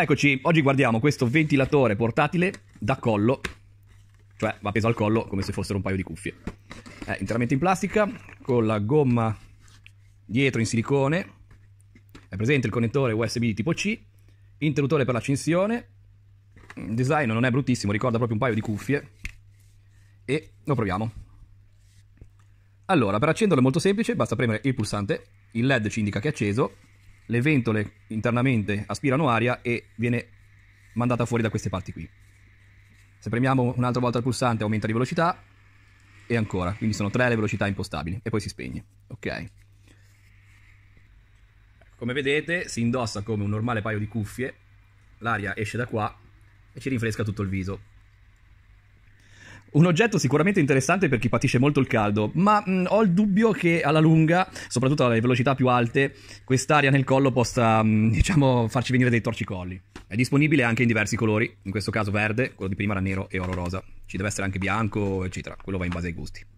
Eccoci, oggi guardiamo questo ventilatore portatile da collo, cioè va appeso al collo come se fossero un paio di cuffie. È interamente in plastica, con la gomma dietro in silicone, è presente il connettore USB tipo C, interruttore per l'accensione, il design non è bruttissimo, ricorda proprio un paio di cuffie, e lo proviamo. Allora, per accenderlo è molto semplice, basta premere il pulsante, il LED ci indica che è acceso, le ventole internamente aspirano aria e viene mandata fuori da queste parti qui. Se premiamo un'altra volta il pulsante aumenta di velocità e ancora, quindi sono tre le velocità impostabili e poi si spegne. Ok. Come vedete si indossa come un normale paio di cuffie, l'aria esce da qua e ci rinfresca tutto il viso. Un oggetto sicuramente interessante per chi patisce molto il caldo, ma mh, ho il dubbio che alla lunga, soprattutto alle velocità più alte, quest'aria nel collo possa, mh, diciamo, farci venire dei torcicolli. È disponibile anche in diversi colori, in questo caso verde, quello di prima era nero e oro rosa. Ci deve essere anche bianco, eccetera. Quello va in base ai gusti.